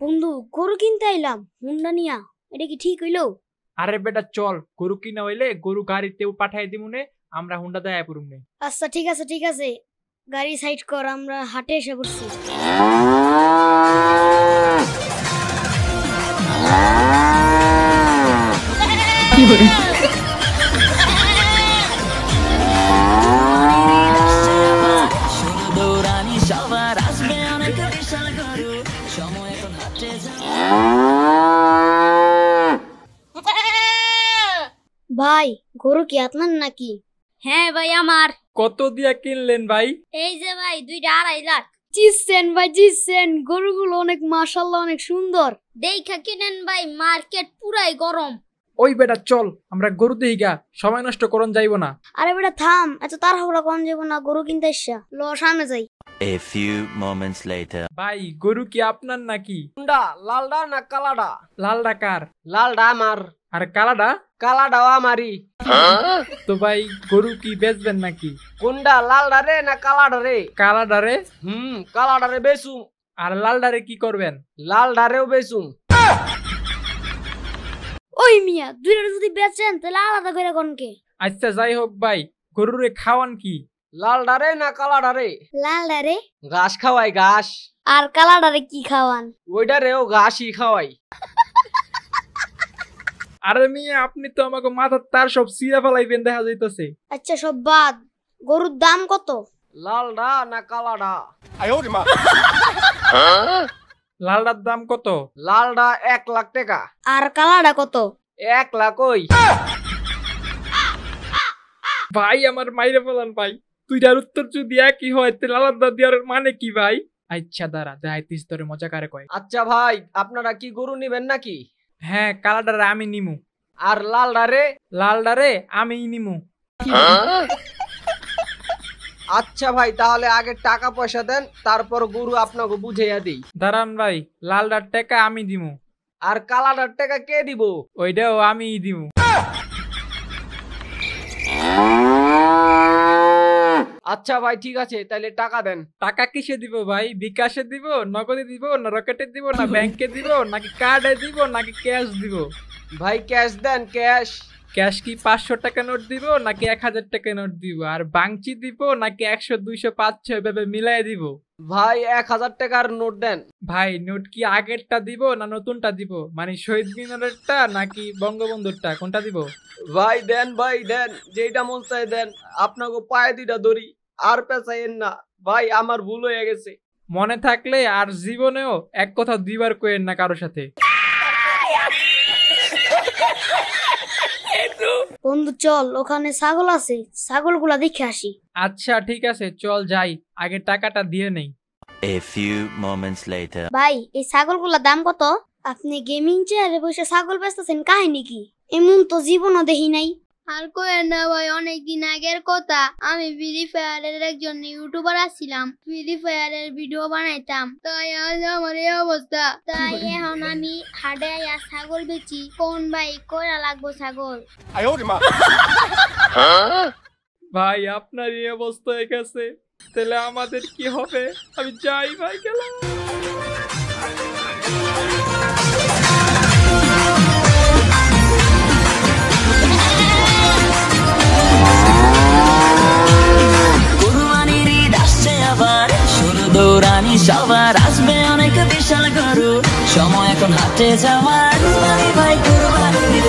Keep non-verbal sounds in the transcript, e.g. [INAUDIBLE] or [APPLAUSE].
বন্ধু গরু কিনতে আইলাম হুন্ডা নিয়া। এটা কি ঠিক হইল? আরে বেটা চল গরু কিনা হইলে গরু গাড়িতে পাঠাই দিমুনে আমরা হুন্ডা দেয় পড়ুম নে। আচ্ছা ঠিক আছে ঠিক আছে। গাড়ি সাইড কর আমরা হাটে এসে পড়ছি। দৌড়ানি ভাই গরু কি আপনার নাকি? হ্যাঁ ভাই আমার। কত দিয়া কিনলেন ভাই? এই যে ভাই দুইটা আড়াই লাখ। জিতছেন ভাই জিতছেন। গরুগুলো অনেক মাশাল্লাহ অনেক সুন্দর। দেখা কিনেন ভাই মার্কেট পুরাই গরম। ওই বেটা চল আমরা গরু দেহিগা সময় নষ্ট করন যাইব না। আরে বেটা থাম এত তাড়াহুড়া কম যাব না গরু কিনতে এসছা ল সামনে যাই। A few moments later. ভাই গরু কি আপনার নাকি? কোনটা লালডা না কালাডা? লাল ডাকার লালডা আমার। আর কালাডা? কালাডাও আমারই। তো ভাই গরু কি বেচবেন নাকি? কোনটা লালডা রে না কালাডা রে? কালাডারে হুম কালাডা রে বেচুম। আর লালডারে কি করবেন? লালডা রেও বেচুম। ওই মিয়া দুইটা যদি বেচেন তাহলে আলাদা করে কোনকে? আচ্ছা যাই হোক ভাই গরুরে খাওয়ান কি? লালডা রে না কালাডা রে লালডা রে ঘাস খাওয়াই ঘাস। আর কালাডারে কি খাওয়ান? ওইটা রেও ঘাসই খাওয়াই। [LAUGHS] আরে মিয়া আপনি তো আমাকে মাথার তার সব সিরা ফেলাইবেন দেখা যাইতেছে। আচ্ছা সব বাদ। গরুর দাম কত? লাল ডা না কালাডা [LAUGHS] লালডার দাম কত? লালডা এক লাখ টাকা। আর কালাডা কত? এক লাখ ওই। ভাই আমার মাইরে ফেলান ভাই। তুইটার উত্তর যদি একই হয় তাহলে আলাদা দেওয়ার মানে কি ভাই? আচ্ছা দাঁড়া দেখাইতিস তোরে মজা কারে কয়। আচ্ছা ভাই আপনারা কি গরু নিবেন নাকি? হ্যাঁ কালাডারে আমি নিমু। আর লালডা লাল ডারে আমি নিমু আচ্ছা ভাই তাহলে আগে টাকা পয়সা দেন তারপর গরু আপনাকে বুঝাইয়া দিই। দাঁড়ান ভাই লাল ডার টাকা আমি দিমু। আর কালাডার টাকা কে দিব? ওইটাও আমি দিমু। আচ্ছা ভাই ঠিক আছে তাহলে টাকা দেন। টাকা কিসে দিব ভাই? বিকাশে দিব নগদে দিব না রকেটে দিব না ব্যাংকে দিব নাকি কার্ডে দিব নাকি ক্যাশ দিব? ভাই ক্যাশ দেন ক্যাশ। ক্যাশ কি পাঁচশো টাকা নোট দিব নাকি এক হাজার টাকা নোট দিব? আর বাংচি দিব নাকি একশো দুইশো পাঁচশো এভাবে মিলাই দিব? ভাই এক হাজার টাকার নোট দেন। ভাই নোট কি আগেরটা দিব না নতুনটা দিব? মানে শহীদ মিনারেরটা নাকি বঙ্গবন্ধুরটা? কোনটা দিব? ভাই দেন ভাই দেন যেটা মন চাই দেন। আপনাকে পায়ে দুইটা ধরি। আর পেঁচাইয়েন না। ভাই আমার ভুল হয়ে গেছে। মনে থাকলে আর জীবনেও এক কথা দুইবার কইেন না কারোর সাথে। বন্ধু চল ওখানে ছাগল আছে। ছাগলগুলা দেখে আসি। আচ্ছা ঠিক আছে চল যাই। আগে টাকাটা দিয়ে নেই। A few moments later. ভাই এই ছাগলগুলার দাম কত? আপনি গেমিং চেয়ারে বসে ছাগল বেচতেছেন কাহিনী কি? এমন তো জীবনও দেখি নাই। আর কয়েন না ভাই অনেকদিন আগের কথা। আমি ফ্রি ফায়ারের একজন ইউটিউবার আছিলাম। ফ্রি ফায়ারের ভিডিও বানাইতাম। তাই আজ আমার এই অবস্থা। তাই এখন আমি হাটে আয়া ছাগল বেচি। কোন ভাই কয়রা লাগবো ছাগল? ভাই আপনার এই অবস্থা হয়ে গেছে। তাহলে আমাদের কি হবে? আমি যাই ভাই গেলাম। বিশাল গরু। সময় এখন হাতে যাওয়ার। ভাই কুরবানির